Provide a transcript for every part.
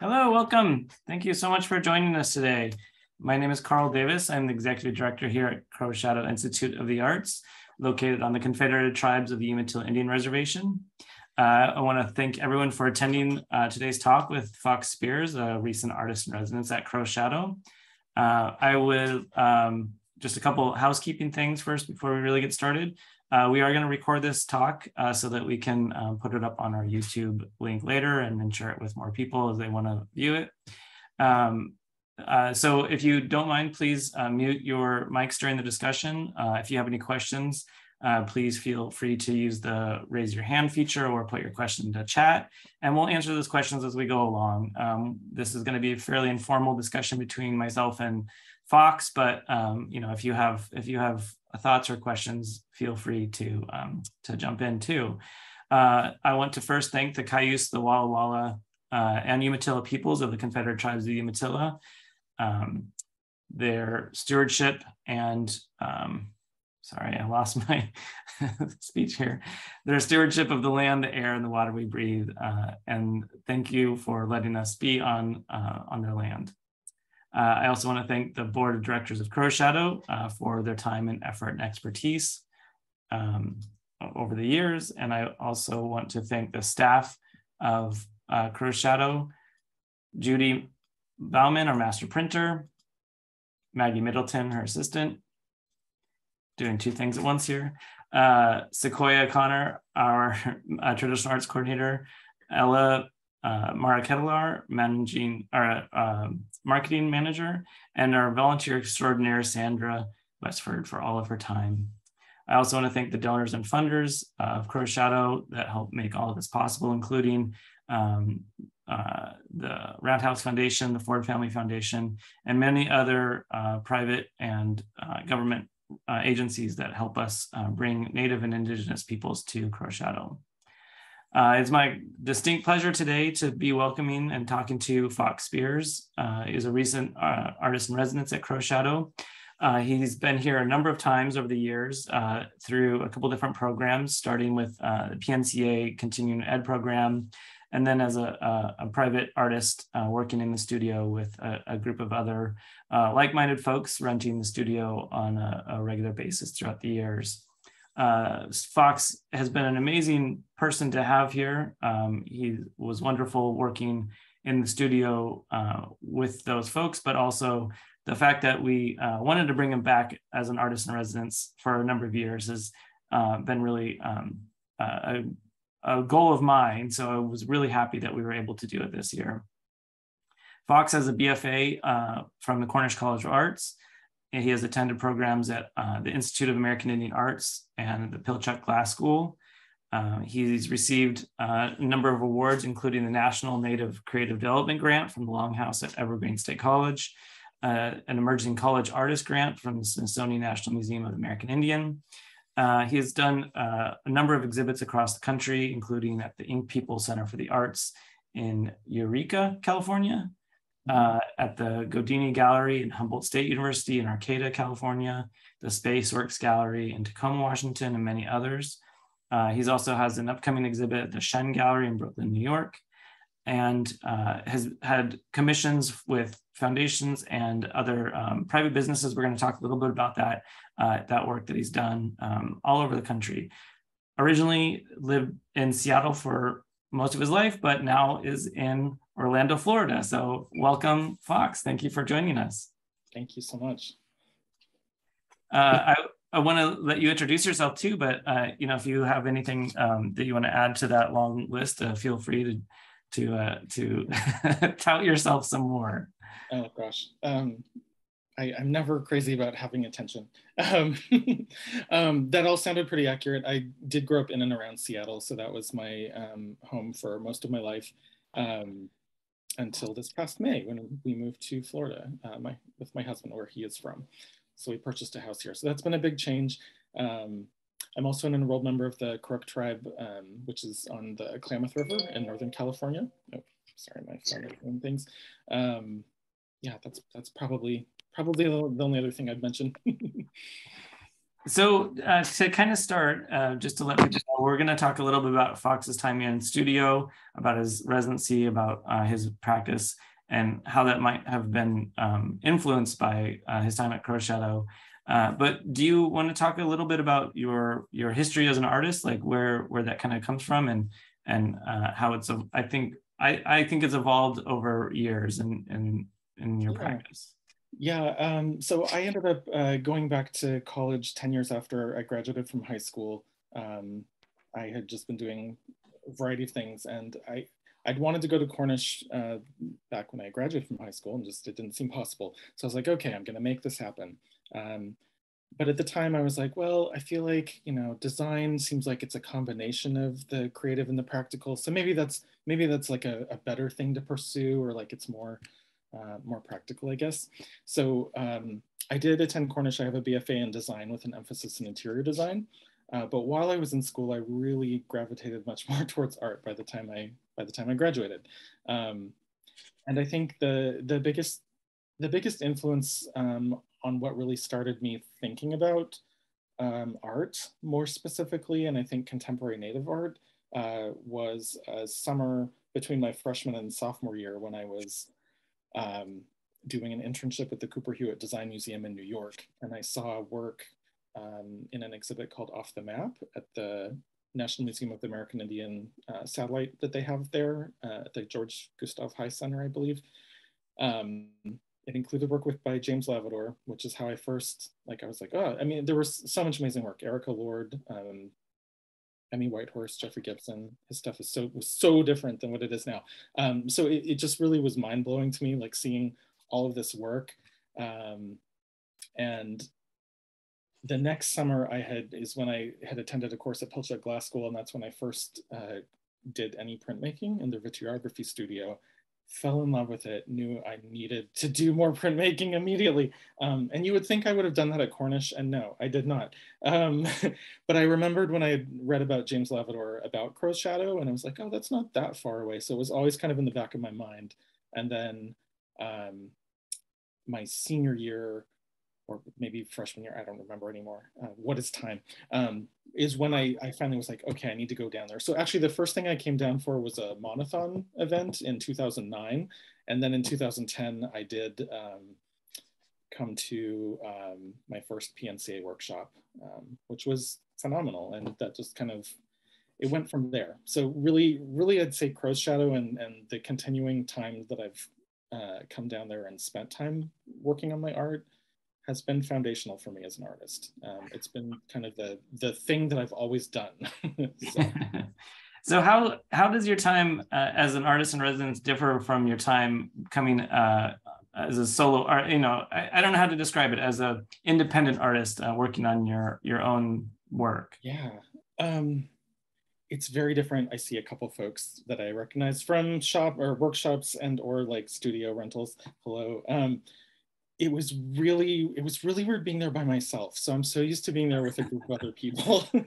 Hello, welcome. Thank you so much for joining us today. My name is Karl Davis. I'm the executive director here at Crow Shadow Institute of the Arts, located on the Confederated Tribes of the Umatilla Indian Reservation. Uh, I want to thank everyone for attending uh, today's talk with Fox Spears, a recent artist in residence at Crow Shadow. Uh, I will um, just a couple housekeeping things first before we really get started. Uh, we are going to record this talk uh, so that we can um, put it up on our YouTube link later and then share it with more people as they want to view it. Um, uh, so if you don't mind, please uh, mute your mics during the discussion. Uh, if you have any questions, please feel free to use the raise your hand feature or put your question into chat, and we'll answer those questions as we go along. Um, this is going to be a fairly informal discussion between myself and Fox, but um, you know, if you have if you have thoughts or questions, feel free to um, to jump in too. Uh, I want to first thank the Cayuse, the Walla Walla, uh, and Umatilla peoples of the Confederate Tribes of Umatilla. Um, their stewardship and um, sorry, I lost my speech here. Their stewardship of the land, the air, and the water we breathe. Uh, and thank you for letting us be on uh, on their land. Uh, I also want to thank the board of directors of Crow Shadow uh, for their time and effort and expertise um, over the years. And I also want to thank the staff of uh, Crow Shadow, Judy Baumann, our master printer, Maggie Middleton, her assistant, doing two things at once here, uh, Sequoia Connor, our uh, traditional arts coordinator, Ella uh, Mara Kettler, managing our uh, marketing manager, and our volunteer extraordinaire, Sandra Westford, for all of her time. I also want to thank the donors and funders of Crow Shadow that helped make all of this possible, including um, uh, the Roundhouse Foundation, the Ford Family Foundation, and many other uh, private and uh, government uh, agencies that help us uh, bring Native and Indigenous peoples to Crow Shadow. Uh, it's my distinct pleasure today to be welcoming and talking to Fox Spears. Uh, is a recent uh, artist in residence at Crow Shadow. Uh, he's been here a number of times over the years uh, through a couple different programs, starting with uh, the PNCA Continuing Ed program, and then as a, a, a private artist working in the studio with a, a group of other like-minded folks renting the studio on a regular basis throughout the years uh, Fox has been an amazing person to have here. Um, he was wonderful working in the studio uh, with those folks, but also the fact that we uh, wanted to bring him back as an artist in residence for a number of years has uh, been really um, a, a, goal of mine. So I was really happy that we were able to do it this year. Fox has a BFA uh, from the Cornish College of Arts he has attended programs at uh, the Institute of American Indian Arts and the Pilchuck Glass School. Uh, he's received uh, a number of awards, including the National Native Creative Development Grant from the Longhouse at Evergreen State College, uh, an Emerging College Artist Grant from the Smithsonian National Museum of American Indian. Uh, he has done uh, a number of exhibits across the country, including at the Ink People Center for the Arts in Eureka, California, uh, at the Goudi'ni Gallery in Humboldt State University in Arcata, California, the Space Works Gallery in Tacoma, Washington, and many others. Uh, he also has an upcoming exhibit at the Shen Gallery in Brooklyn, New York, and uh, has had commissions with foundations and other um, private businesses. We're going to talk a little bit about that, uh, that work that he's done um, all over the country. Originally lived in Seattle for most of his life, but now is in Orlando, Florida. So welcome, Fox. Thank you for joining us. Thank you so much. Uh, I, I want to let you introduce yourself too, but uh, you know, if you have anything um, that you want to add to that long list, uh, feel free to to uh, to tout yourself some more. Oh gosh, um, I, am never crazy about having attention. Um, um, that all sounded pretty accurate. I did grow up in and around Seattle, so that was my um, home for most of my life. Until this past May when we moved to Florida uh, my, with my husband, where he is from. So we purchased a house here. So that's been a big change. Um, I'm also an enrolled member of the Karuk tribe, um, which is on the Klamath River in Northern California. Oh, sorry, my phone doing things. Um, yeah, that's that's probably probably the only other thing I'd mention. So uh, to kind of start, uh, just to let people know, we're going to talk a little bit about Fox's time in studio, about his residency, about uh, his practice, and how that might have been um, influenced by uh, his time at Crow Shadow. Uh, but do you want to talk a little bit about your your history as an artist, like where where that kind of comes from, and and uh, how it's I think I I think it's evolved over years and in, in, in your yeah. practice. Yeah, um, so I ended up uh, going back to college 10 years after I graduated from high school. Um, I had just been doing a variety of things and I, I'd wanted to go to Cornish uh, back when I graduated from high school and just it didn't seem possible. So I was like, okay, I'm gonna make this happen. Um, but at the time I was like, well, I feel like, you know, design seems like it's a combination of the creative and the practical. So maybe that's, maybe that's like a, a better thing to pursue or like it's more, uh, more practical, I guess. So um, I did attend Cornish. I have a BFA in design with an emphasis in interior design. Uh, but while I was in school, I really gravitated much more towards art by the time I by the time I graduated. Um, and I think the the biggest the biggest influence um, on what really started me thinking about um, art more specifically, and I think contemporary native art, uh, was a summer between my freshman and sophomore year when I was um, doing an internship at the Cooper Hewitt Design Museum in New York. And I saw work um, in an exhibit called Off the Map at the National Museum of the American Indian uh, satellite that they have there uh, at the George Gustav Heye Center, I believe. Um, it included work with by James Lavadour, which is how I first, like, I was like, oh, I mean, there was so much amazing work. Erica Lord, um, Emmi Whitehorse, Jeffrey Gibson. His stuff is so was so different than what it is now. Um, so it, it, just really was mind blowing to me, like seeing all of this work. Um, and the next summer I had is when I had attended a course at Pilchuck Glass School, and that's when I first uh, did any printmaking in the vitreography studio fell in love with it, knew I needed to do more printmaking immediately. Um, and you would think I would have done that at Cornish, and no, I did not. Um, but I remembered when I had read about James Lavadour about Crow's Shadow, and I was like, oh, that's not that far away. So it was always kind of in the back of my mind. And then um, my senior year, or maybe freshman year, I don't remember anymore. Uh, what is time? Um, is when I, I finally was like, okay, I need to go down there. So actually the first thing I came down for was a monothon event in 2009. And then in 2010, I did um, come to um, my first PNCA workshop, um, which was phenomenal. And that just kind of, it went from there. So really, really I'd say Crow's Shadow and, and the continuing time that I've uh, come down there and spent time working on my art has been foundational for me as an artist. Um, it's been kind of the the thing that I've always done. so. so. how how does your time uh, as an artist in residence differ from your time coming uh, as a solo art? You know, I, I, don't know how to describe it as a independent artist uh, working on your your own work. Yeah. Um, it's very different. I see a couple folks that I recognize from shop or workshops and or like studio rentals. Hello. Um, it was really it was really weird being there by myself so i'm so used to being there with a group of other people.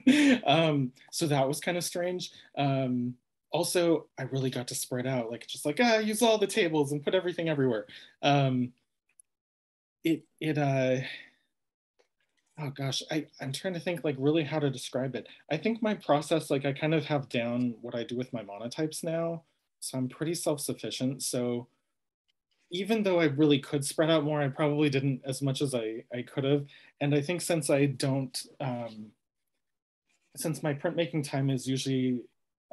Um, so that was kind of strange. Um, also i really got to spread out like just like ah use all the tables and put everything everywhere. Um, it it uh oh gosh I, i'm trying to think like really how to describe it. I think my process like i kind of have down what i do with my monotypes now so i'm pretty self-sufficient so even though I really could spread out more, I probably didn't as much as I, I could have. And I think since I don't, um, since my printmaking time is usually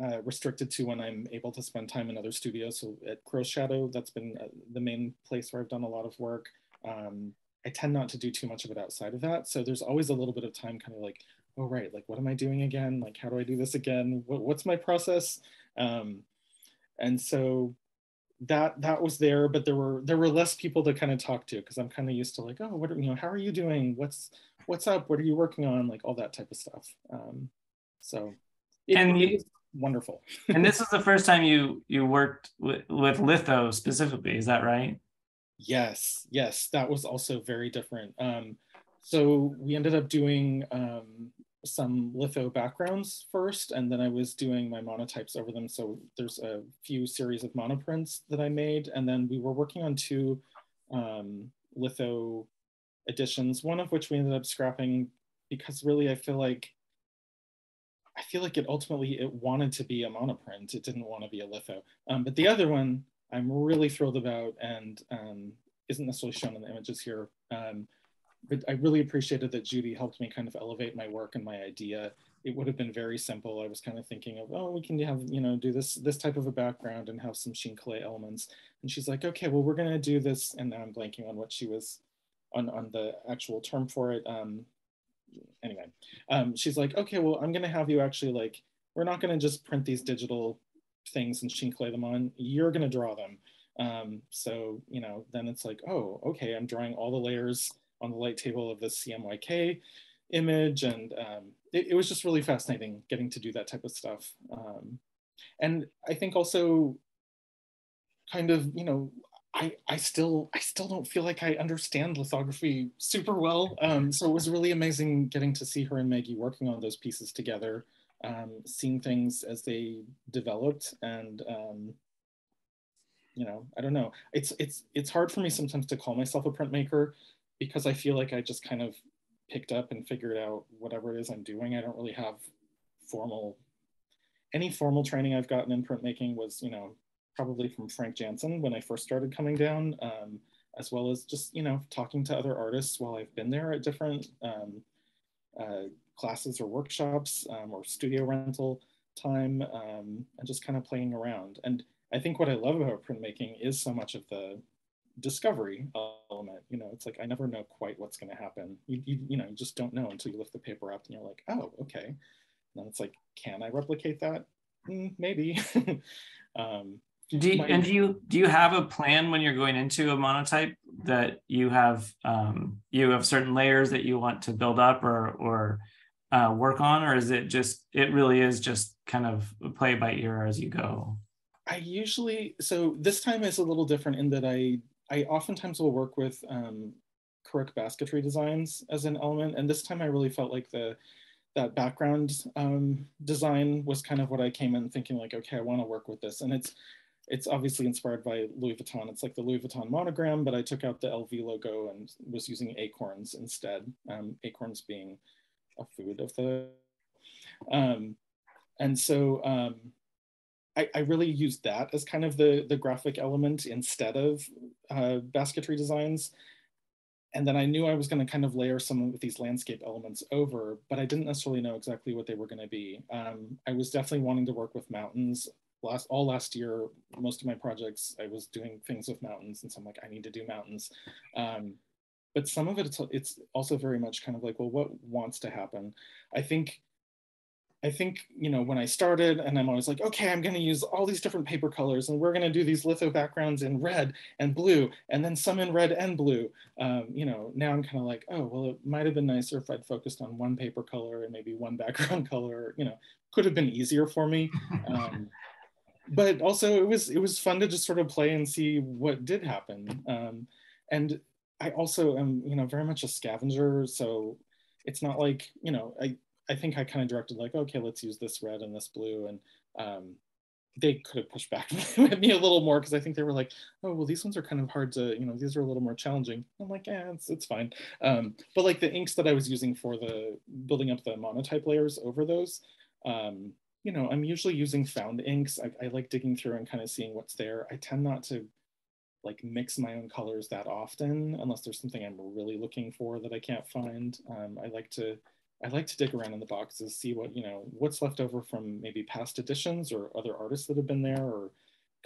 uh, restricted to when I'm able to spend time in other studios. So at Crow Shadow, that's been uh, the main place where I've done a lot of work. Um, I tend not to do too much of it outside of that. So there's always a little bit of time kind of like, oh, right, like, what am I doing again? Like, how do I do this again? What, what's my process? Um, and so that that was there, but there were there were less people to kind of talk to because I'm kind of used to like, oh, what are, you know, how are you doing? What's what's up? What are you working on? Like all that type of stuff. Um, so it, and it was wonderful. and this is the first time you you worked with, with litho specifically, is that right? Yes, yes, that was also very different. Um, so we ended up doing um, some litho backgrounds first, and then I was doing my monotypes over them. So there's a few series of monoprints that I made, and then we were working on two um, litho editions, one of which we ended up scrapping because really I feel like I feel like it ultimately it wanted to be a monoprint. It didn't want to be a litho. Um, but the other one I'm really thrilled about and um, isn't necessarily shown in the images here. Um, I really appreciated that Judy helped me kind of elevate my work and my idea. It would have been very simple. I was kind of thinking of, oh, we can have, you know, do this this type of a background and have some chine collé elements. And she's like, okay, well, we're gonna do this. And now I'm blanking on what she was, on, on the actual term for it. Um, anyway, um, she's like, okay, well, I'm gonna have you actually like, we're not gonna just print these digital things and chine collé them on, you're gonna draw them. Um, so, you know, then it's like, oh, okay, I'm drawing all the layers on the light table of the CMYK image. And um, it, it, was just really fascinating getting to do that type of stuff. Um, and I think also kind of, you know, I, I still I still don't feel like I understand lithography super well. Um, so it was really amazing getting to see her and Maggie working on those pieces together, um, seeing things as they developed, and um, you know I don't know. It's it's it's hard for me sometimes to call myself a printmaker because I feel like I just kind of picked up and figured out whatever it is I'm doing. I don't really have formal, any formal training I've gotten in printmaking was, you know, probably from Frank Janzen when I first started coming down, um, as well as just, you know, talking to other artists while I've been there at different um, uh, classes or workshops um, or studio rental time um, and just kind of playing around. And I think what I love about printmaking is so much of the discovery element. You know, it's like I never know quite what's going to happen. You, you, you know, you just don't know until you lift the paper up and you're like, oh, okay. And then it's like, can I replicate that? Mm, maybe. um, do you, my, and do you do you have a plan when you're going into a monotype that you have um, you have certain layers that you want to build up or or uh, work on, or is it just it really is just kind of play by ear as you go? I usually so this time is a little different in that I I oftentimes will work with um, Karuk basketry designs as an element. And this time I really felt like the that background um, design was kind of what I came in thinking like, okay, I want to work with this. And it's it's obviously inspired by Louis Vuitton. It's like the Louis Vuitton monogram, but I took out the LV logo and was using acorns instead. Um, acorns being a food of the, um, and so um, I, I, really used that as kind of the, the graphic element instead of uh, basketry designs. And then I knew I was going to kind of layer some of these landscape elements over, but I didn't necessarily know exactly what they were going to be. Um, I was definitely wanting to work with mountains. Last all last year, most of my projects, I was doing things with mountains, and so I'm like, I need to do mountains. Um, but some of it, it's, it's also very much kind of like, well, what wants to happen? I think I think, you know, when I started and I'm always like, okay, I'm going to use all these different paper colors and we're going to do these litho backgrounds in red and blue and then some in red and blue. Um, you know, now I'm kind of like, oh, well, it might have been nicer if I'd focused on one paper color and maybe one background color, you know, could have been easier for me. Um, but also it was, it was fun to just sort of play and see what did happen. Um, and I also am, you know, very much a scavenger. So it's not like, you know, I, I think I kind of directed like, okay, let's use this red and this blue. And um, they could have pushed back at me a little more because I think they were like, oh, well, these ones are kind of hard to, you know, these are a little more challenging. I'm like, yeah, it's, it's fine. Um, but like the inks that I was using for the building up the monotype layers over those, um, you know, I'm usually using found inks. I, I like digging through and kind of seeing what's there. I tend not to like mix my own colors that often unless there's something I'm really looking for that I can't find. Um, I like to I like to dig around in the boxes, see what, you know, what's left over from maybe past editions or other artists that have been there or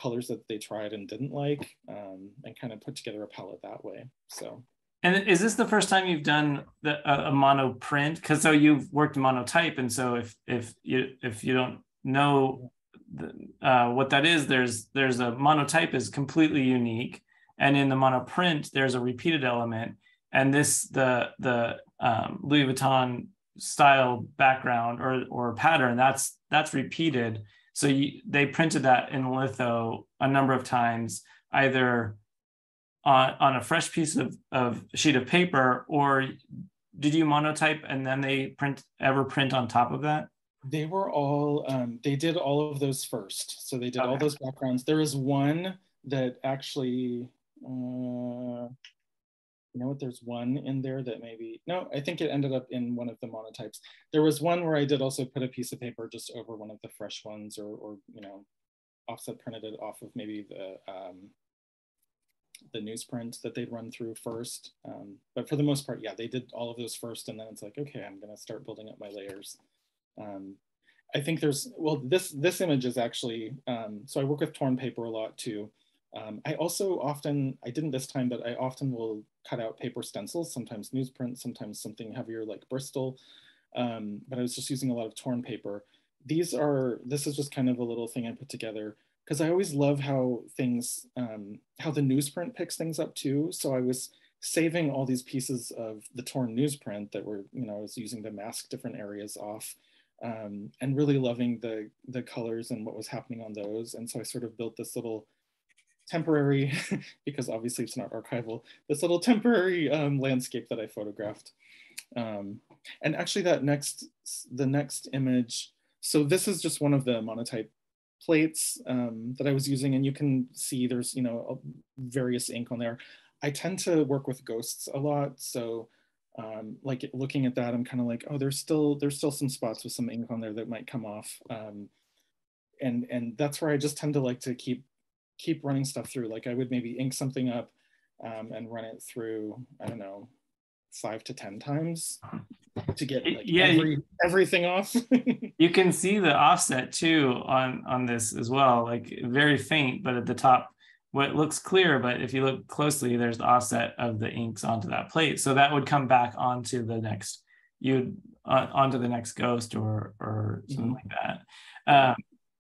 colors that they tried and didn't like um, and kind of put together a palette that way. So. And is this the first time you've done the, a, a mono print? Because so you've worked monotype, and so if if you if you don't know the, uh, what that is, there's there's a monotype is completely unique, and in the monoprint there's a repeated element, and this the the um, Louis Vuitton style background or or pattern that's that's repeated. So you, they printed that in litho a number of times either on, on a fresh piece of, of sheet of paper or did you monotype and then they print ever print on top of that? They were all um, they did all of those first. So they did okay. all those backgrounds. There is one that actually uh, you know what, there's one in there that maybe, no, I think it ended up in one of the monotypes. There was one where I did also put a piece of paper just over one of the fresh ones or, or you know, offset printed it off of maybe the, um, the newsprint that they'd run through first. Um, but for the most part, yeah, they did all of those first and then it's like, okay, I'm gonna start building up my layers. Um, I think there's, well, this, this image is actually, um, so I work with torn paper a lot too. Um, I also often, I didn't this time, but I often will cut out paper stencils, sometimes newsprint, sometimes something heavier like Bristol. Um, but I was just using a lot of torn paper. These are, this is just kind of a little thing I put together because I always love how things, um, how the newsprint picks things up too. So I was saving all these pieces of the torn newsprint that were, you know, I was using to mask different areas off um, and really loving the, the colors and what was happening on those. And so I sort of built this little temporary, because obviously it's not archival, this little temporary um, landscape that I photographed. Um, and actually that next, the next image, so this is just one of the monotype plates um, that I was using and you can see there's, you know, various ink on there. I tend to work with ghosts a lot. So um, like looking at that, I'm kind of like, oh, there's still, there's still some spots with some ink on there that might come off. Um, and, and that's where I just tend to like to keep keep running stuff through. Like I would maybe ink something up um, and run it through, I don't know, five to 10 times to get like yeah, every, everything off. you can see the offset too on, on this as well, like very faint, but at the top, what looks clear, but if you look closely, there's the offset of the inks onto that plate. So that would come back onto the next, you'd uh, onto the next ghost or, or something mm-hmm. like that. Um,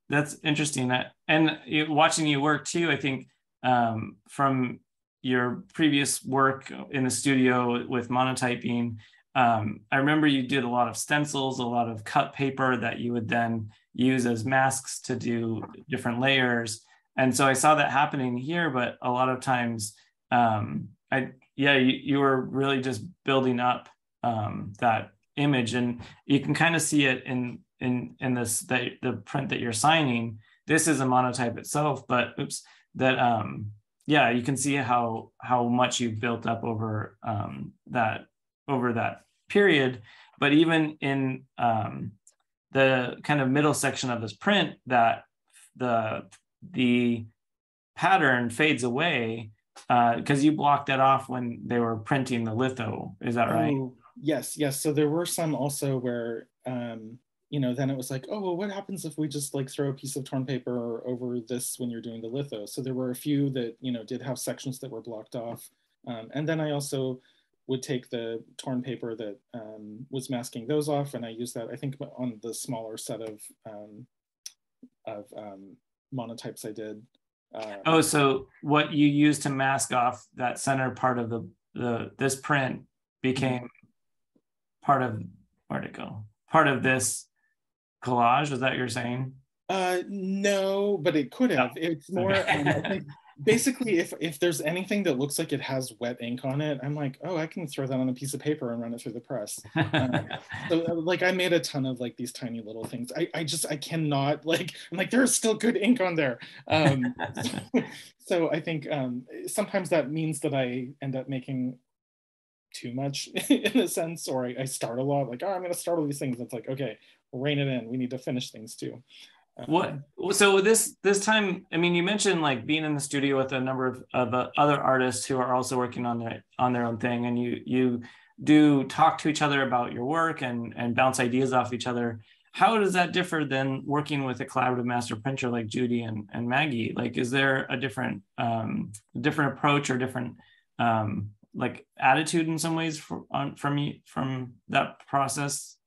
that's interesting. And watching you work too, I think um, from your previous work in the studio with monotyping, um, I remember you did a lot of stencils, a lot of cut paper that you would then use as masks to do different layers. And so I saw that happening here, but a lot of times, um, I yeah, you, you were really just building up um, that image, and you can kind of see it in in in this that the print that you're signing this is a monotype itself but oops that um yeah you can see how how much you've built up over um that over that period. But even in um the kind of middle section of this print that the the pattern fades away because uh, you blocked that off when they were printing the litho. Is that right? Oh, yes yes. So there were some also where um you know, then it was like, oh, well, what happens if we just like throw a piece of torn paper over this when you're doing the litho? So there were a few that, you know, did have sections that were blocked off. Um, and then I also would take the torn paper that um, was masking those off and I used that, I think on the smaller set of, um, of um, monotypes I did. Um, oh, so what you used to mask off that center part of the, the this print became part of, where'd it go? Part of this collage? Is that what you're saying? Uh, no, but it could have. It's more. Um, basically, if if there's anything that looks like it has wet ink on it, I'm like, oh, I can throw that on a piece of paper and run it through the press. Uh, so, uh, like, I made a ton of like these tiny little things. I I just I cannot like. I'm like, there's still good ink on there. Um, so, so I think um, sometimes that means that I end up making too much in a sense, or I, I, start a lot like, oh, I'm going to start all these things. It's like, okay, rein it in. We need to finish things too. Uh, what so this this time i mean you mentioned like being in the studio with a number of, of uh, other artists who are also working on their on their own thing and you you do talk to each other about your work and and bounce ideas off each other how does that differ than working with a collaborative master printer like judy and, and maggie like is there a different um different approach or different um like attitude in some ways for, from you from that process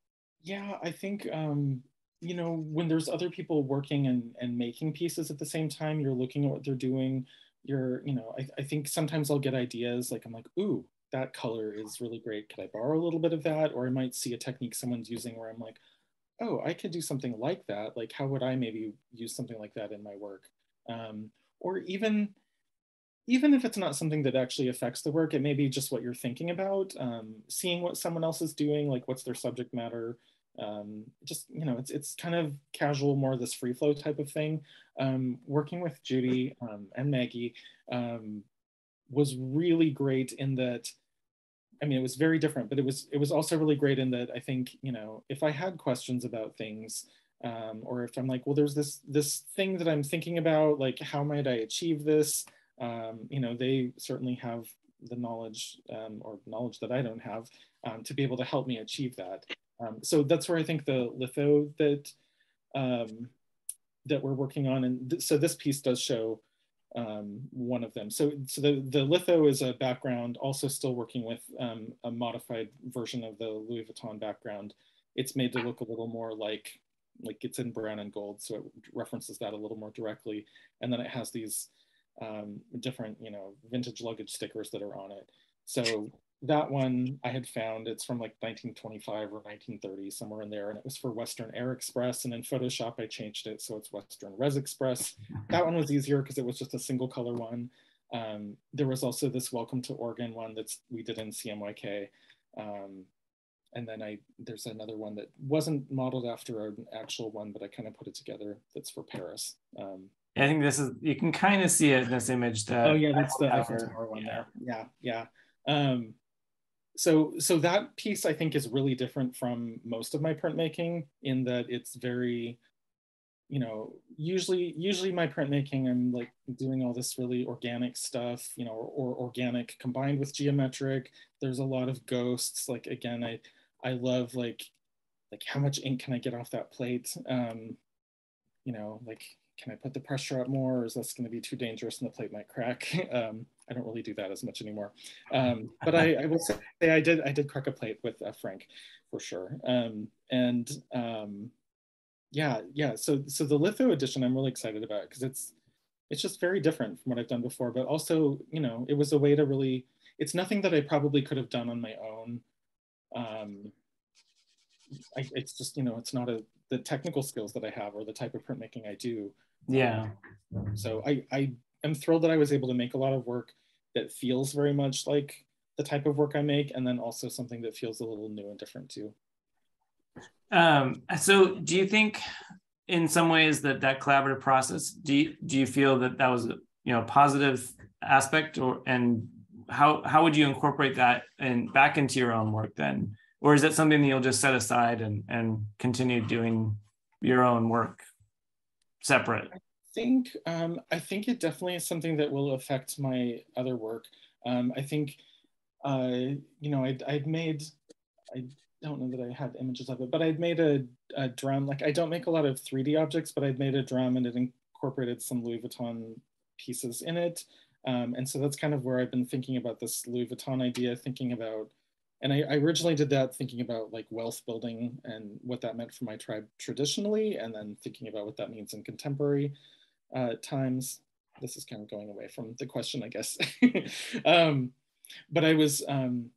yeah, I think um, you know when there's other people working and and making pieces at the same time, you're looking at what they're doing. You're, you know, I, I think sometimes I'll get ideas like I'm like, ooh, that color is really great. Could I borrow a little bit of that? Or I might see a technique someone's using where I'm like, oh, I could do something like that. Like, how would I maybe use something like that in my work? Um, or even even if it's not something that actually affects the work, it may be just what you're thinking about, um, seeing what someone else is doing, like what's their subject matter, um, just you know it's it's kind of casual more this free flow type of thing um, working with judy um, and maggie um, was really great in that I mean, it was very different, but it was it was also really great in that I think you know if I had questions about things, um, or if I'm like, well, there's this this thing that I'm thinking about, like how might I achieve this? Um, you know, they certainly have the knowledge or knowledge that I don't have to be able to help me achieve that. Um, so that's where I think the litho that um, that we're working on, and th so this piece does show um, one of them. So, so the, the litho is a background, also still working with um, a modified version of the Louis Vuitton background. It's made to look a little more like, like it's in brown and gold. So it references that a little more directly. And then it has these um, different, you know, vintage luggage stickers that are on it. So that one I had found, it's from like 1925 or 1930, somewhere in there. And it was for Western Air Express. And in Photoshop, I changed it. So it's Western Res Express. That one was easier because it was just a single color one. Um, there was also this Welcome to Oregon one that's we did in CMYK. Um, and then I there's another one that wasn't modeled after an actual one, but I kind of put it together that's for Paris. Um, I think this is you can kind of see it in this image. That oh yeah, that's the Eiffel Tower one yeah. there. Yeah, yeah. Um, so so that piece I think is really different from most of my printmaking in that it's very, you know, usually usually my printmaking I'm like doing all this really organic stuff, you know, or, or organic combined with geometric. There's a lot of ghosts. Like again, I I love like like how much ink can I get off that plate? Um, you know, like can I put the pressure up more or is this going to be too dangerous and the plate might crack? Um, I don't really do that as much anymore. Um, but I, I, will say I did I did crack a plate with uh, Frank for sure. Um, and um, yeah, yeah. So so the litho edition I'm really excited about because it's it's just very different from what I've done before. But also, you know, it was a way to really. It's nothing that I probably could have done on my own. Um, I, it's just you know, it's not a the technical skills that I have or the type of printmaking I do. Yeah. So I I am thrilled that I was able to make a lot of work that feels very much like the type of work I make, and then also something that feels a little new and different too. Um, so, do you think, in some ways, that that collaborative process do you, do you feel that that was a you know positive aspect, or and how how would you incorporate that and back into your own work then, or is that something that you'll just set aside and and continue doing your own work separate? Think um, I think it definitely is something that will affect my other work. Um, I think uh, you know I'd, I'd, made I don't know that I have images of it, but I'd made a, a, drum. Like I don't make a lot of 3D objects, but I'd made a drum and it incorporated some Louis Vuitton pieces in it. Um, and so that's kind of where I've been thinking about this Louis Vuitton idea, thinking about and I, I, originally did that thinking about like wealth building and what that meant for my tribe traditionally, and then thinking about what that means in contemporary uh, times. This is kind of going away from the question, I guess. um, but I was, um,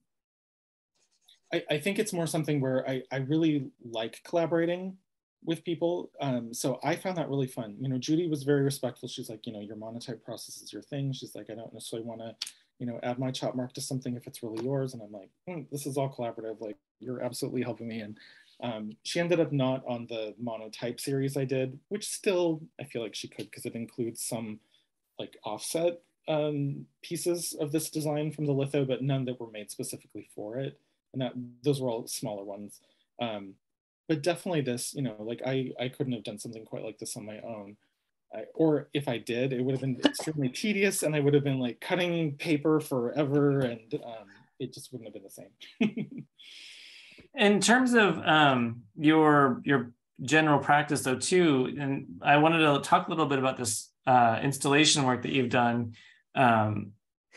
I, I, think it's more something where I, I really like collaborating with people. Um, so I found that really fun. You know, Judy was very respectful. She's like, you know, your monotype process is your thing. She's like, I don't necessarily want to, you know, add my chop mark to something if it's really yours. And I'm like, mm, this is all collaborative. Like, you're absolutely helping me. And um, she ended up not on the monotype series I did, which still I feel like she could because it includes some like offset um, pieces of this design from the litho, but none that were made specifically for it. And that those were all smaller ones. Um, but definitely this, you know, like I, I couldn't have done something quite like this on my own. I, or if I did, it would have been extremely tedious and I would have been like cutting paper forever and um, it just wouldn't have been the same. in terms of um, your your general practice though too and i wanted to talk a little bit about this uh, installation work that you've done. Um,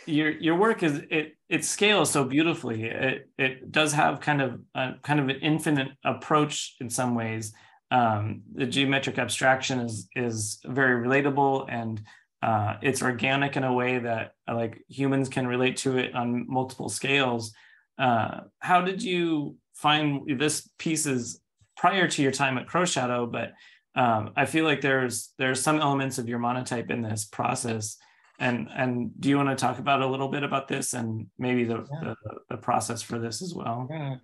your your work is it it scales so beautifully. It it does have kind of a, kind of an infinite approach in some ways. Um, the geometric abstraction is is very relatable and uh, it's organic in a way that like humans can relate to it on multiple scales. Uh, how did you find this piece is prior to your time at Crow Shadow, but um, I feel like there's there's some elements of your monotype in this process. And and do you want to talk about a little bit about this and maybe the yeah. the, the, process for this as well? Yeah,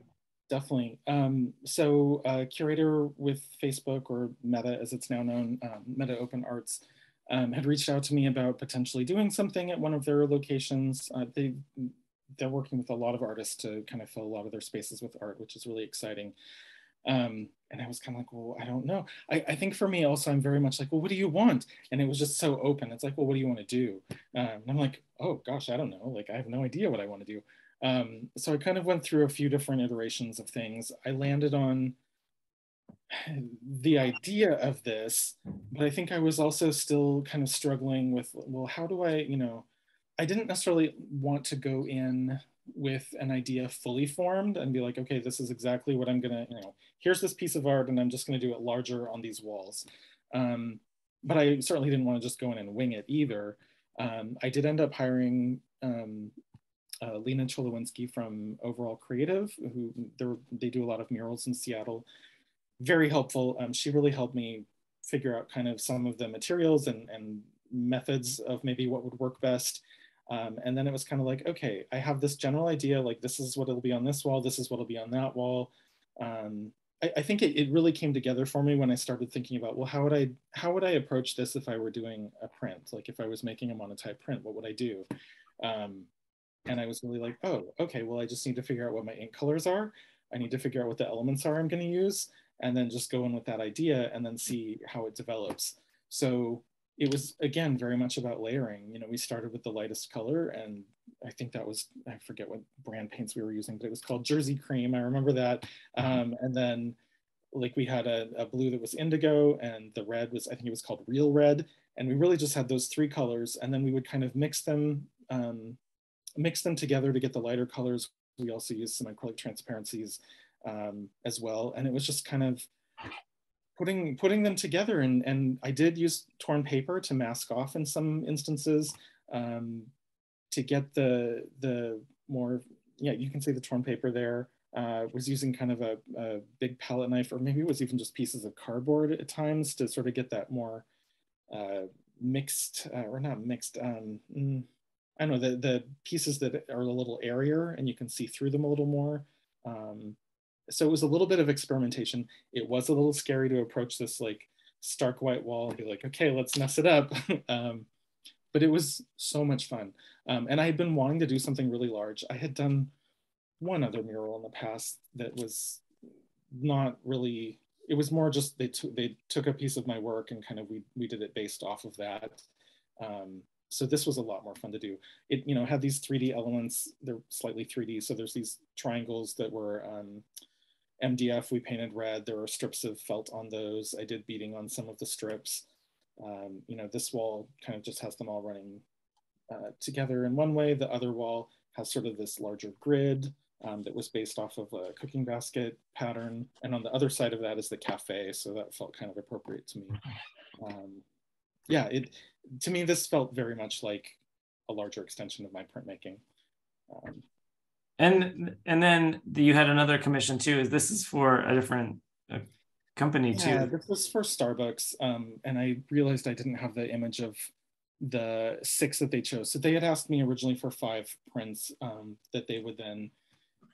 definitely. Um, so uh, curator with Facebook or Meta as it's now known, um, Meta Open Arts, um, had reached out to me about potentially doing something at one of their locations. Uh, they they're working with a lot of artists to kind of fill a lot of their spaces with art, which is really exciting. Um, and I was kind of like, well, I don't know. I, I, think for me also, I'm very much like, well, what do you want? And it was just so open. It's like, well, what do you want to do? Um, and I'm like, oh gosh, I don't know. Like, I have no idea what I want to do. Um, so I kind of went through a few different iterations of things. I landed on the idea of this, but I think I was also still kind of struggling with, well, how do I, you know, I didn't necessarily want to go in with an idea fully formed and be like, okay, this is exactly what I'm gonna, you know, here's this piece of art and I'm just gonna do it larger on these walls. Um, but I certainly didn't want to just go in and wing it either. Um, I did end up hiring um, uh, Lena Cholowinski from Overall Creative, who they do a lot of murals in Seattle. Very helpful. Um, she really helped me figure out kind of some of the materials and, and methods of maybe what would work best. Um, and then it was kind of like, okay, I have this general idea, like this is what it'll be on this wall, this is what it'll be on that wall. Um, I, I, think it, it, really came together for me when I started thinking about, well, how would I how would I approach this if I were doing a print? Like if I was making a monotype print, what would I do? Um, and I was really like, oh, okay, well, I just need to figure out what my ink colors are. I need to figure out what the elements are I'm going to use, and then just go in with that idea and then see how it develops. So it was again very much about layering. You know, we started with the lightest color, and I think that was I forget what brand paints we were using, but it was called Jersey Cream. I remember that. Mm-hmm. Um, and then like we had a, a, blue that was indigo, and the red was I think it was called Real Red, and we really just had those three colors, and then we would kind of mix them. Um, mix them together to get the lighter colors. We also used some acrylic transparencies um, as well. And it was just kind of putting putting them together. And and I did use torn paper to mask off in some instances um, to get the the more yeah you can see the torn paper there. Uh, was using kind of a, a, big palette knife or maybe it was even just pieces of cardboard at times to sort of get that more uh, mixed uh, or not mixed um, mm, I don't know the the pieces that are a little airier and you can see through them a little more. Um, so it was a little bit of experimentation. It was a little scary to approach this like stark white wall and be like, okay, let's mess it up. um, but it was so much fun. Um, and I had been wanting to do something really large. I had done one other mural in the past that was not really, it was more just they, they took a piece of my work and kind of we, we did it based off of that. Um, so this was a lot more fun to do. It, you know, had these 3D elements, they're slightly 3D. So there's these triangles that were um, MDF we painted red. There were strips of felt on those. I did beading on some of the strips. Um, you know, this wall kind of just has them all running uh, together in one way. The other wall has sort of this larger grid um, that was based off of a cooking basket pattern. And on the other side of that is the cafe. So that felt kind of appropriate to me. Um, yeah, it to me, this felt very much like a larger extension of my printmaking. Um, and and then you had another commission too. Is this is for a different company too? Yeah, this was for Starbucks, um, and I realized I didn't have the image of the six that they chose. So they had asked me originally for five prints um, that they would then.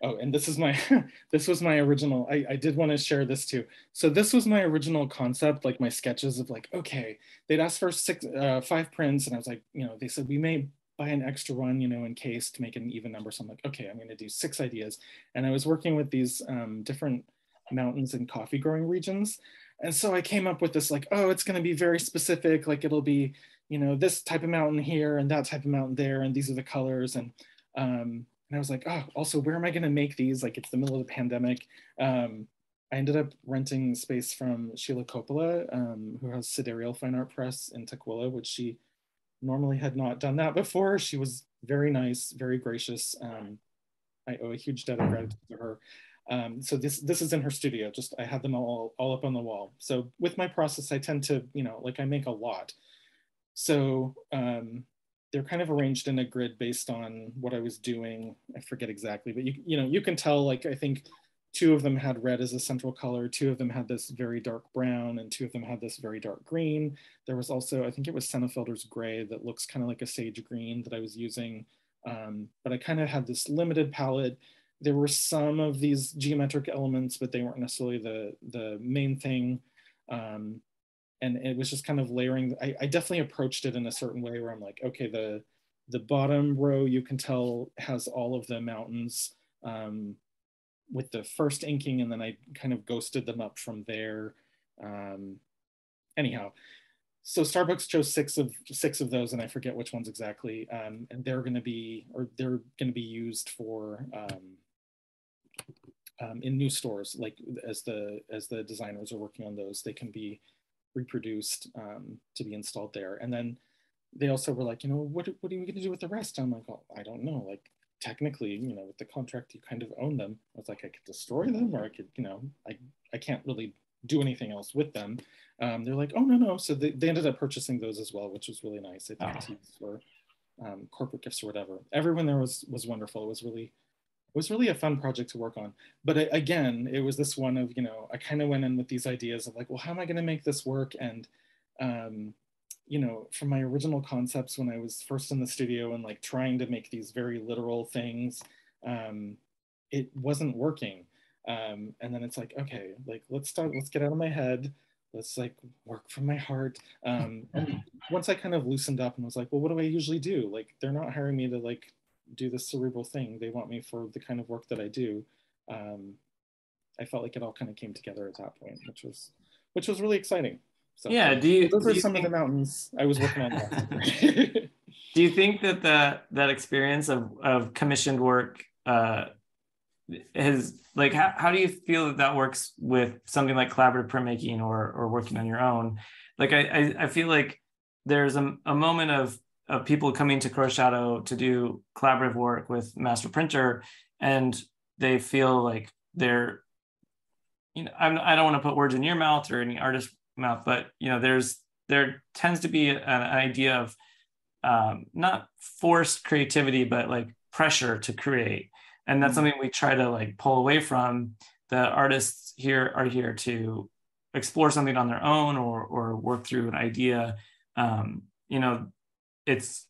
Oh, and this is my this was my original. I, I did want to share this too. So this was my original concept, like my sketches of like, okay, they'd asked for six, uh, five prints, and I was like, you know, they said we may buy an extra one, you know, in case to make an even number. So I'm like, okay, I'm going to do six ideas. And I was working with these um, different mountains and coffee growing regions. And so I came up with this like, oh, it's going to be very specific. Like it'll be, you know, this type of mountain here and that type of mountain there. And these are the colors. And, um, and I was like, oh, also, where am I going to make these? Like it's the middle of the pandemic. Um, I ended up renting space from Sheila Coppola, um, who has Sidereal Fine Art Press in Tukwila, which she normally had not done that before. She was very nice, very gracious. Um, I owe a huge debt of gratitude to her. Um, so this this is in her studio. Just I had them all all up on the wall. So with my process, I tend to you know like I make a lot. So um, they're kind of arranged in a grid based on what I was doing. I forget exactly, but you you know you can tell like I think two of them had red as a central color, two of them had this very dark brown, and two of them had this very dark green. There was also, I think it was Senefelder's gray that looks kind of like a sage green that I was using. Um, but I kind of had this limited palette. There were some of these geometric elements, but they weren't necessarily the, the main thing. Um, and it was just kind of layering. I, I definitely approached it in a certain way where I'm like, okay, the, the bottom row you can tell has all of the mountains um, with the first inking and then I kind of ghosted them up from there. Um, anyhow, so Starbucks chose six of six of those and I forget which ones exactly. Um, and they're gonna be, or they're gonna be used for um, um, in new stores, like as the as the designers are working on those, they can be reproduced um, to be installed there. And then they also were like, you know, what, what are we going to do with the rest? I'm like, oh, I don't know. Like technically, you know, with the contract, you kind of own them. I was like, I could destroy them or I could, you know, I, I can't really do anything else with them. Um, they're like, oh, no, no. So they, they ended up purchasing those as well, which was really nice. I think oh. for um, corporate gifts or whatever. Everyone there was, was wonderful. It was really, it was really a fun project to work on. But it, again, it was this one of, you know, I kind of went in with these ideas of like, well, how am I going to make this work? And, um, you know, from my original concepts when I was first in the studio and like trying to make these very literal things, um, it wasn't working. Um, and then it's like, okay, like let's start, let's get out of my head. Let's like work from my heart. Um, and once I kind of loosened up and was like, well, what do I usually do? Like, they're not hiring me to like do this cerebral thing. They want me for the kind of work that I do. Um, I felt like it all kind of came together at that point, which was which was really exciting. So yeah, do you? Those are some think, of the mountains I was working on. do you think that that that experience of of commissioned work uh, has like how, how do you feel that that works with something like collaborative printmaking or or working on your own? Like I I, I feel like there's a, a moment of of people coming to Crow Shadow to do collaborative work with Master Printer, and they feel like they're, you know, I'm, I don't want to put words in your mouth or any artist mouth, but you know, there's there tends to be an, idea of um, not forced creativity, but like pressure to create, and that's mm-hmm. something we try to like pull away from. The artists here are here to explore something on their own or or work through an idea. Um, you know, it's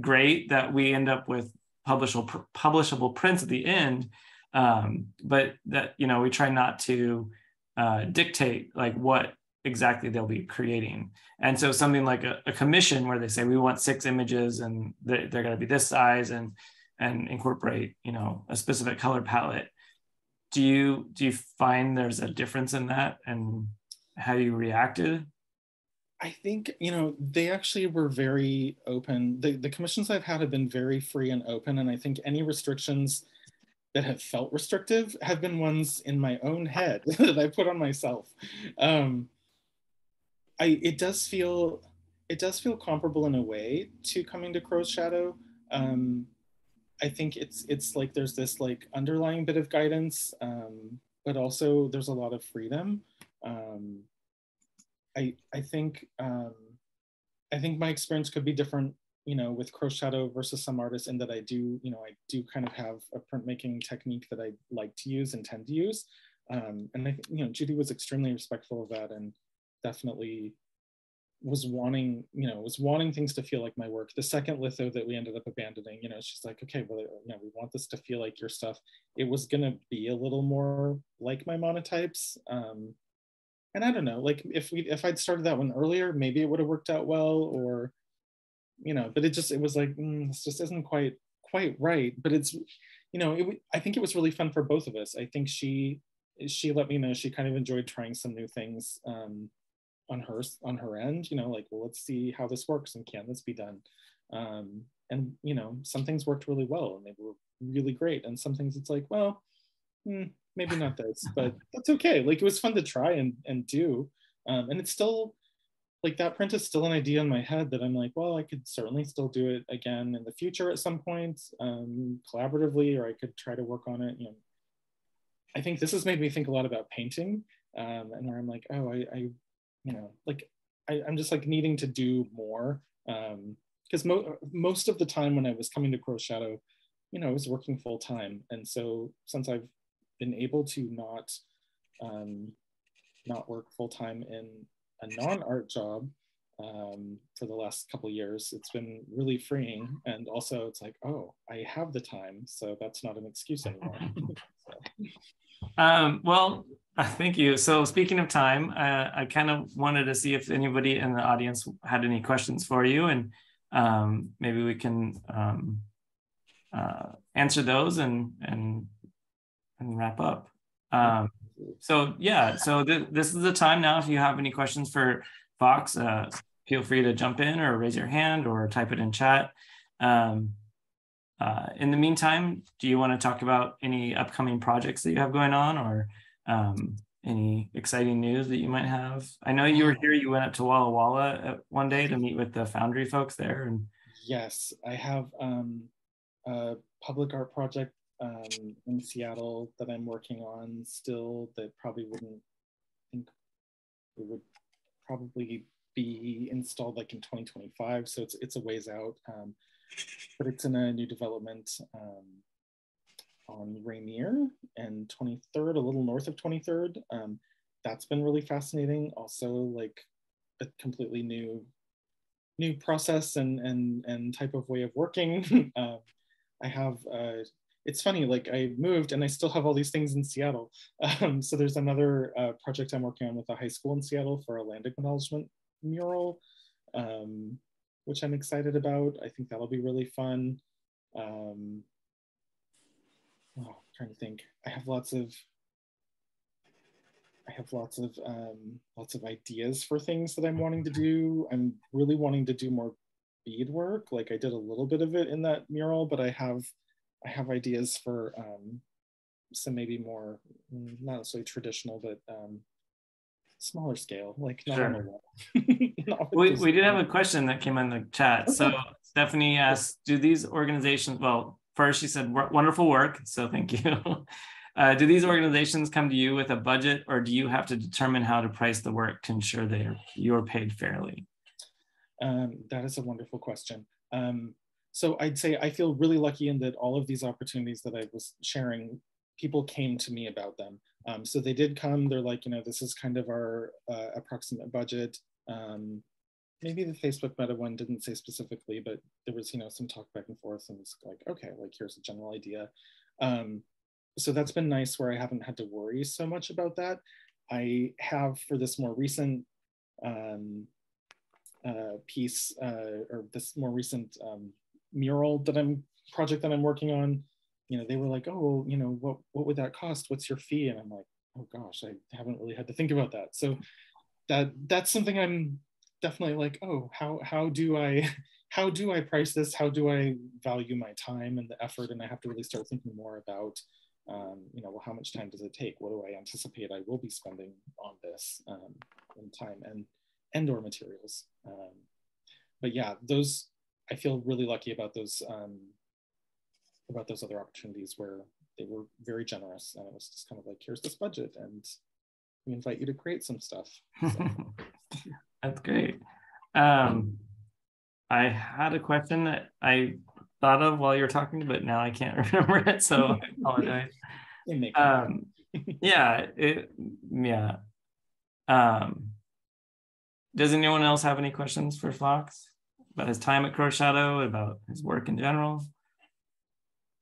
great that we end up with publishable publishable prints at the end um, but that you know we try not to uh, dictate like what exactly they'll be creating and so something like a, a commission where they say we want six images and they're, they're going to be this size and and incorporate you know a specific color palette do you do you find there's a difference in that and how you reacted I think, you know, they actually were very open. The, the commissions I've had have been very free and open. And I think any restrictions that have felt restrictive have been ones in my own head that I put on myself. Um, I, it does feel, it does feel comparable in a way to coming to Crow's Shadow. Um, I think it's, it's like there's this like underlying bit of guidance, um, but also there's a lot of freedom. Um, I I think um, I think my experience could be different, you know, with Crow Shadow versus some artists in that I do, you know, I do kind of have a printmaking technique that I like to use and tend to use. Um, and I you know, Judy was extremely respectful of that and definitely was wanting, you know, was wanting things to feel like my work. The second litho that we ended up abandoning, you know, she's like, okay, well, you know, we want this to feel like your stuff. It was gonna be a little more like my monotypes. Um, and I don't know, like if we if I'd started that one earlier, maybe it would have worked out well, or you know. But it just it was like mm, this just isn't quite quite right. But it's you know, it, I think it was really fun for both of us. I think she she let me know she kind of enjoyed trying some new things um, on her on her end. You know, like well, let's see how this works and can this be done. Um, and you know, some things worked really well and they were really great, and some things it's like, well, hmm, maybe not this, but that's okay. Like it was fun to try and and do, um, and it's still like that print is still an idea in my head that I'm like, well, I could certainly still do it again in the future at some point, um, collaboratively, or I could try to work on it. You know, I think this has made me think a lot about painting, um, and where I'm like, oh, I, I you know, like I, am just like needing to do more because um, mo- most of the time when I was coming to Crow Shadow, you know, I was working full time, and so since I've been able to not um, not work full time in a non-art job um, for the last couple years. It's been really freeing, and also it's like, oh, I have the time, so that's not an excuse anymore. um, well, uh, thank you. So speaking of time, uh, I kind of wanted to see if anybody in the audience had any questions for you, and um, maybe we can um, uh, answer those and and and wrap up. Um, so yeah, so th this is the time now. If you have any questions for Fox, uh, feel free to jump in or raise your hand or type it in chat. Um, uh, in the meantime, do you want to talk about any upcoming projects that you have going on or um, any exciting news that you might have? I know you were here, you went up to Walla Walla one day to meet with the Foundry folks there. And Yes, I have um, a public art project um, in Seattle that I'm working on still that probably wouldn't think it would probably be installed like in 2025. So it's, it's a ways out, um, but it's in a new development um, on Rainier and 23rd, a little north of 23rd. Um, that's been really fascinating. Also like a completely new new process and and and type of way of working. uh, I have uh, it's funny, like I moved and I still have all these things in Seattle. Um, so there's another uh, project I'm working on with a high school in Seattle for a land acknowledgement mural, um, which I'm excited about. I think that'll be really fun. Um, oh, I'm trying to think. I have lots of I have lots of um, lots of ideas for things that I'm wanting to do. I'm really wanting to do more beadwork. Like I did a little bit of it in that mural, but I have I have ideas for um, some maybe more not necessarily traditional, but um, smaller scale, like not sure. we, we did have a question that came in the chat. Okay. So Stephanie asked, do these organizations, well, first she said, wonderful work. So thank you. Uh, do these organizations come to you with a budget or do you have to determine how to price the work to ensure they are, you're paid fairly? Um, that is a wonderful question. Um, so I'd say I feel really lucky in that all of these opportunities that I was sharing, people came to me about them. Um, so they did come, they're like, you know, this is kind of our uh, approximate budget. Um, maybe the Facebook meta one didn't say specifically, but there was, you know, some talk back and forth and it's like, okay, like here's a general idea. Um, so that's been nice where I haven't had to worry so much about that. I have for this more recent um, uh, piece uh, or this more recent um, mural that I'm project that I'm working on, you know, they were like, oh, you know, what, what would that cost? What's your fee? And I'm like, oh gosh, I haven't really had to think about that. So that that's something I'm definitely like, oh, how, how do I, how do I price this? How do I value my time and the effort? And I have to really start thinking more about, um, you know, well, how much time does it take? What do I anticipate I will be spending on this um, in time and, and or materials? Um, but yeah, those I feel really lucky about those um, about those other opportunities where they were very generous and it was just kind of like here's this budget and we invite you to create some stuff. So. That's great. Um, I had a question that I thought of while you were talking, but now I can't remember it, so I apologize. um, yeah, it, yeah. Um, does anyone else have any questions for Fox? about his time at Crow Shadow, about his work in general?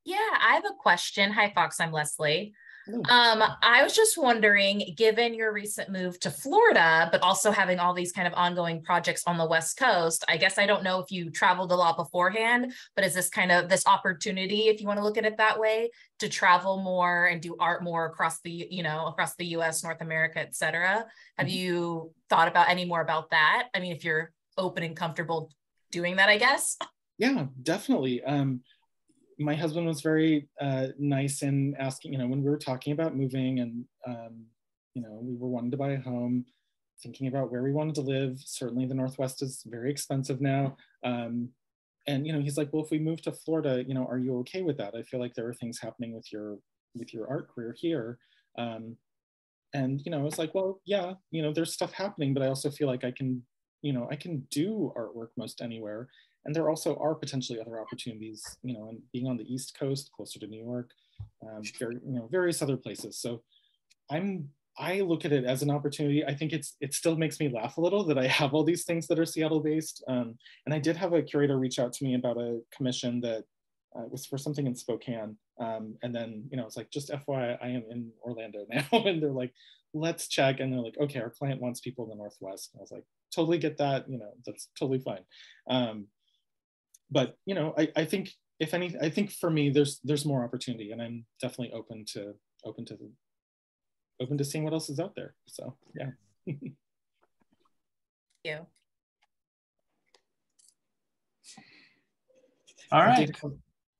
Yeah, I have a question. Hi, Fox. I'm Leslie. Um, I was just wondering, given your recent move to Florida, but also having all these kind of ongoing projects on the West Coast, I guess I don't know if you traveled a lot beforehand, but is this kind of this opportunity, if you want to look at it that way, to travel more and do art more across the, you know, across the US, North America, et cetera? Have mm-hmm. you thought about any more about that? I mean, if you're open and comfortable doing that, I guess. Yeah, definitely. Um, my husband was very uh, nice in asking, you know, when we were talking about moving and, um, you know, we were wanting to buy a home, thinking about where we wanted to live. Certainly the Northwest is very expensive now. Um, and, you know, he's like, well, if we move to Florida, you know, are you okay with that? I feel like there are things happening with your, with your art career here. Um, and, you know, I was like, well, yeah, you know, there's stuff happening, but I also feel like I can you know, I can do artwork most anywhere. And there also are potentially other opportunities, you know, and being on the East Coast, closer to New York, um, very, you know, various other places. So I'm, I look at it as an opportunity. I think it's, it still makes me laugh a little that I have all these things that are Seattle based. Um, and I did have a curator reach out to me about a commission that uh, was for something in Spokane. Um, and then, you know, it's like, just FYI, I am in Orlando now. and they're like, let's check. And they're like, okay, our client wants people in the Northwest. And I was like, totally get that. You know, that's totally fine. Um, but you know, I, I think if any, I think for me, there's there's more opportunity, and I'm definitely open to open to the open to seeing what else is out there. So yeah. Thank you. All right. I right. did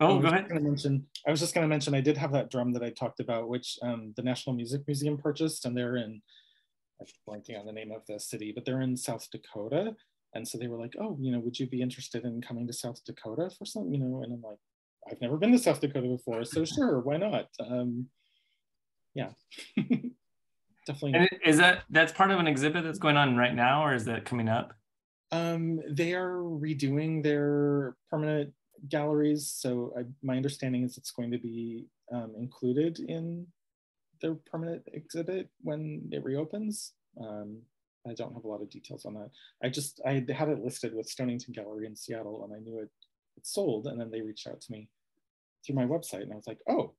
Oh, I go was just ahead. gonna mention, I was just going to mention, I did have that drum that I talked about, which um, the National Music Museum purchased, and they're in, I'm blanking on the name of the city, but they're in South Dakota. And so they were like, oh, you know, would you be interested in coming to South Dakota for something, you know? And I'm like, I've never been to South Dakota before, so sure, why not? Um, yeah, definitely. And is that that's part of an exhibit that's going on right now, or is that coming up? Um, they are redoing their permanent galleries. So I, my understanding is it's going to be um, included in their permanent exhibit when it reopens. Um, I don't have a lot of details on that. I just, I had it listed with Stonington Gallery in Seattle and I knew it, it sold and then they reached out to me through my website and I was like, oh,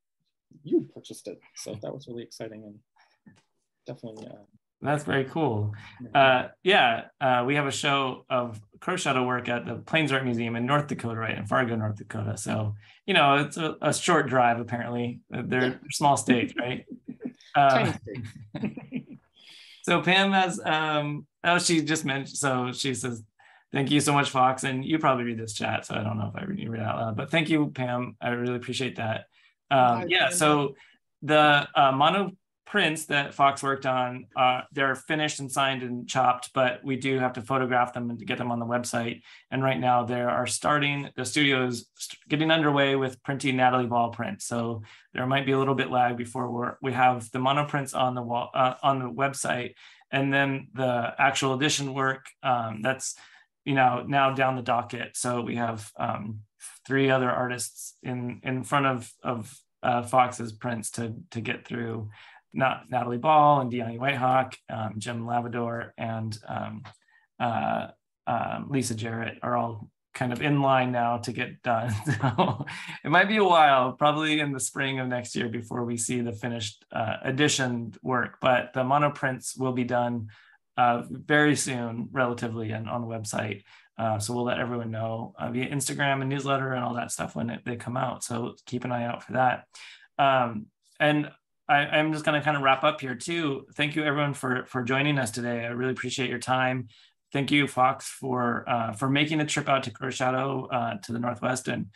you purchased it. So that was really exciting and definitely uh, That's very cool. yeah. Uh, yeah, uh, we have a show of crow shadow work at the Plains Art Museum in North Dakota, right in Fargo, North Dakota. So you know, it's a, a short drive. Apparently, they're small states, right? Uh. so Pam has, um, oh, she just mentioned. So she says, "Thank you so much, Fox." And you probably read this chat, so I don't know if I read, read it out loud, but thank you, Pam. I really appreciate that. Um, yeah. So the uh, mono prints that Fox worked on, uh, they're finished and signed and chopped, but we do have to photograph them and to get them on the website. And right now they are starting, the studio is getting underway with printing Natalie Ball prints. So there might be a little bit lag before we're, we have the mono prints on the wall, uh, on the website. And then the actual edition work, um, that's, you know, now down the docket. So we have um, three other artists in, in front of, of uh, Fox's prints to, to get through not Natalie Ball and Dyani White Hawk, um, Jim Lavadour, and um, uh, um, Lisa Jarrett are all kind of in line now to get done. So it might be a while, probably in the spring of next year before we see the finished uh, edition work, but the monoprints will be done uh, very soon, relatively, and on the website. Uh, so we'll let everyone know uh, via Instagram and newsletter and all that stuff when it, they come out. So keep an eye out for that. Um, and I, am just going to kind of wrap up here too. Thank you everyone for for joining us today. I really appreciate your time. Thank you, Fox, for uh, for making the trip out to Shadow uh, to the Northwest and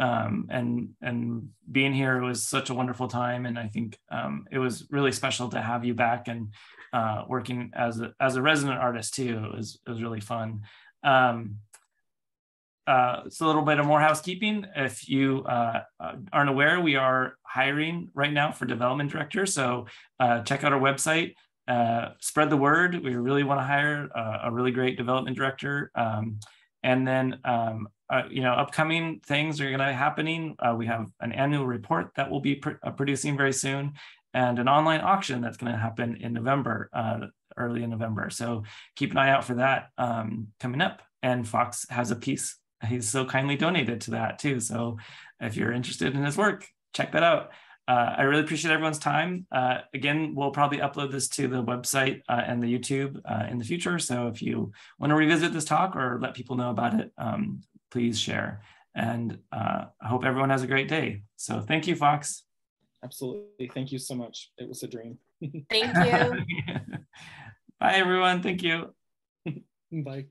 um, and and being here was such a wonderful time. And I think um, it was really special to have you back and uh, working as a, as a resident artist too. It was it was really fun. Um, uh, it's a little bit of more housekeeping. If you uh, uh, aren't aware, we are hiring right now for development director. So uh, check out our website, uh, spread the word. We really want to hire a, a really great development director. Um, and then, um, uh, you know, upcoming things are going to be happening. we have an annual report that we'll be pr producing very soon and an online auction that's going to happen in November, early in November. So keep an eye out for that um, coming up. And Fox has a piece he's so kindly donated to that too. So if you're interested in his work, check that out. Uh, I really appreciate everyone's time. Uh, again, we'll probably upload this to the website uh, and the YouTube uh, in the future. So if you want to revisit this talk or let people know about it, um, please share. And uh, I hope everyone has a great day. So thank you, Fox. Absolutely. Thank you so much. It was a dream. Thank you. Bye, everyone. Thank you. Bye.